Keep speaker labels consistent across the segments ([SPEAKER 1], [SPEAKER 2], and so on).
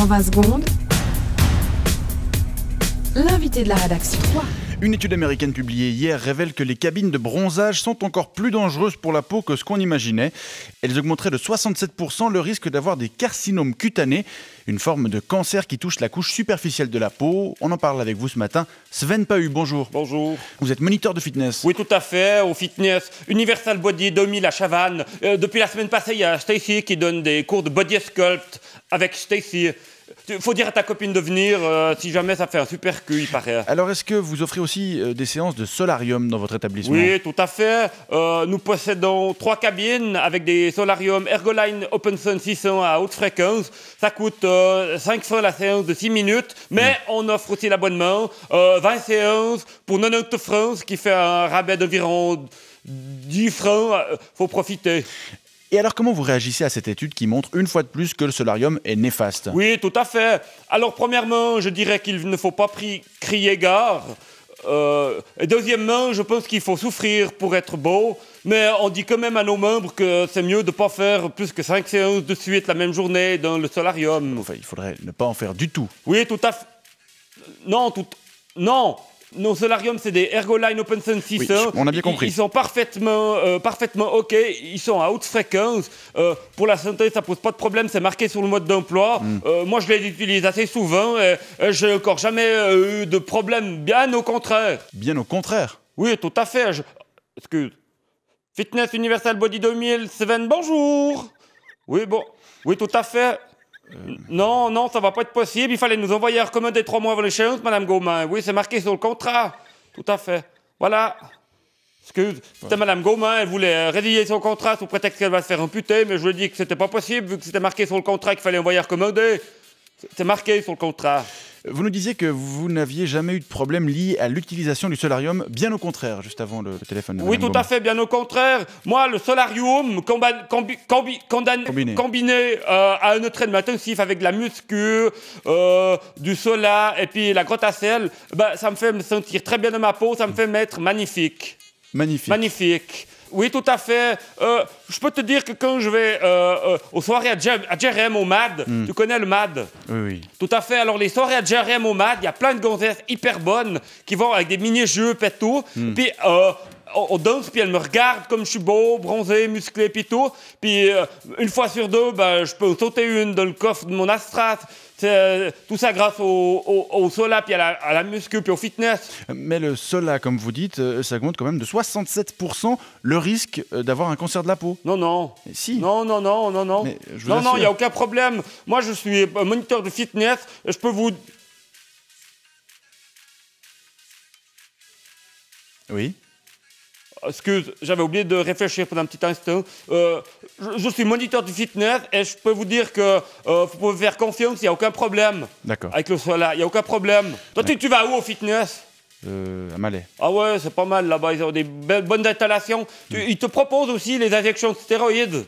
[SPEAKER 1] 120 secondes. L'invité de la rédaction.
[SPEAKER 2] Une étude américaine publiée hier révèle que les cabines de bronzage sont encore plus dangereuses pour la peau que ce qu'on imaginait. Elles augmenteraient de 67% le risque d'avoir des carcinomes cutanés, une forme de cancer qui touche la couche superficielle de la peau. On en parle avec vous ce matin. Sven Pahu, bonjour.
[SPEAKER 3] Bonjour.
[SPEAKER 2] Vous êtes moniteur de fitness.
[SPEAKER 3] Oui, tout à fait, au fitness. Universal Body 2000 à Chavannes. Euh, depuis la semaine passée, il y a Stacy qui donne des cours de body sculpt avec Stacy. Il faut dire à ta copine de venir, euh, si jamais ça fait un super cul, il paraît.
[SPEAKER 2] Alors, est-ce que vous offrez aussi euh, des séances de solarium dans votre établissement?
[SPEAKER 3] Oui, tout à fait. Euh, nous possédons trois cabines avec des solariums Ergoline Open Sun 600 à haute fréquence. Ça coûte 5 francs la séance de 6 minutes, mais on offre aussi l'abonnement. 20 séances pour 90 francs, ce qui fait un rabais d'environ 10 francs. faut profiter.
[SPEAKER 2] Et alors, comment vous réagissez à cette étude qui montre une fois de plus que le solarium est néfaste?
[SPEAKER 3] Oui, tout à fait. Alors, premièrement, je dirais qu'il ne faut pas crier gare. Euh, et deuxièmement, je pense qu'il faut souffrir pour être beau. Mais on dit quand même à nos membres que c'est mieux de ne pas faire plus que 5 séances de suite la même journée dans le solarium.
[SPEAKER 2] Enfin, il faudrait ne pas en faire du tout.
[SPEAKER 3] Oui, tout à fait. Non, tout. Non, nos solariums, c'est des Ergoline Open Sun 600.
[SPEAKER 2] on a bien compris.
[SPEAKER 3] Ils, sont parfaitement, euh, parfaitement OK. Ils sont à haute fréquence. Euh, pour la santé, ça pose pas de problème. C'est marqué sur le mode d'emploi. Mm. Euh, moi, je les utilise assez souvent. Et, j'ai encore jamais eu de problème. Bien au contraire.
[SPEAKER 2] Bien au contraire.
[SPEAKER 3] Oui, tout à fait. Excuse. Fitness Universal Body 2000, Sven, bonjour. Oui, bon. Oui, tout à fait. Non, non, ça va pas être possible. Il fallait nous envoyer recommander trois mois avant l'échéance, Madame Gaumin. Oui, c'est marqué sur le contrat. Tout à fait. Voilà. Excuse, c'était Madame Gaumin, elle voulait résilier son contrat sous prétexte qu'elle va se faire amputer, mais je lui ai dit que c'était pas possible, vu que c'était marqué sur le contrat qu'il fallait envoyer recommander. C'est marqué sur le contrat.
[SPEAKER 2] Vous nous disiez que vous n'aviez jamais eu de problème lié à l'utilisation du solarium, bien au contraire, juste avant le, téléphone.
[SPEAKER 3] Oui, tout à fait, bien au contraire. Moi, le solarium combiné, euh, à un entraînement intensif avec de la muscu, euh, du solar et puis la grotte à sel, bah, ça me fait me sentir très bien dans ma peau, ça me fait m'être magnifique.
[SPEAKER 2] Magnifique.
[SPEAKER 3] Magnifique. Oui, tout à fait. Euh, je peux te dire que quand je vais euh, euh, aux soirées à, Jerem au MAD, hmm. tu connais le MAD?
[SPEAKER 2] Oui, oui.
[SPEAKER 3] Tout à fait. Alors, les soirées à Jerem au MAD, il y a plein de gonzesses hyper bonnes qui vont avec des mini-jeux, et tout. Hmm. Puis, on, danse, puis elles me regardent comme je suis beau, bronzé, musclé, puis tout. Puis, une fois sur deux, ben, je peux sauter une dans le coffre de mon Astrat. Euh, tout ça grâce au, au, sola, puis à la, muscu, puis au fitness.
[SPEAKER 2] Mais le sola, comme vous dites, euh, ça augmente quand même de 67% le risque euh, d'avoir un cancer de la peau.
[SPEAKER 3] Non, non.
[SPEAKER 2] si.
[SPEAKER 3] Non, non, non, non, non. non, non, il n'y a aucun problème. Moi, je suis moniteur de fitness. Je peux vous...
[SPEAKER 2] Oui
[SPEAKER 3] Excuse, j'avais oublié de réfléchir pendant un petit instant. Euh, je, suis moniteur du fitness et je peux vous dire que euh, vous pouvez faire confiance, il n'y a aucun problème.
[SPEAKER 2] D'accord.
[SPEAKER 3] Avec le solar, il n'y a aucun problème. Toi, tu, vas où au fitness?
[SPEAKER 2] Euh, à Malais.
[SPEAKER 3] Ah ouais, c'est pas mal là-bas, ils ont des bonnes installations. Mm. Ils te proposent aussi les injections de stéroïdes.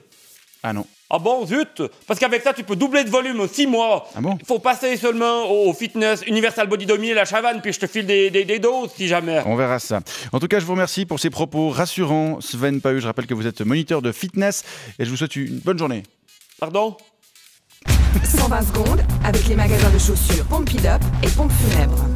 [SPEAKER 2] Ah non.
[SPEAKER 3] Ah bon, zut Parce qu'avec ça, tu peux doubler de volume en 6 mois.
[SPEAKER 2] Ah bon
[SPEAKER 3] Il faut passer seulement au fitness Universal Body 2000 à Chavannes, puis je te file des, des, doses si jamais.
[SPEAKER 2] On verra ça. En tout cas, je vous remercie pour ces propos rassurants. Sven Pahu, je rappelle que vous êtes moniteur de fitness et je vous souhaite une bonne journée.
[SPEAKER 3] Pardon?
[SPEAKER 1] 120 secondes avec les magasins de chaussures Pompidop et Pompe Funèbre.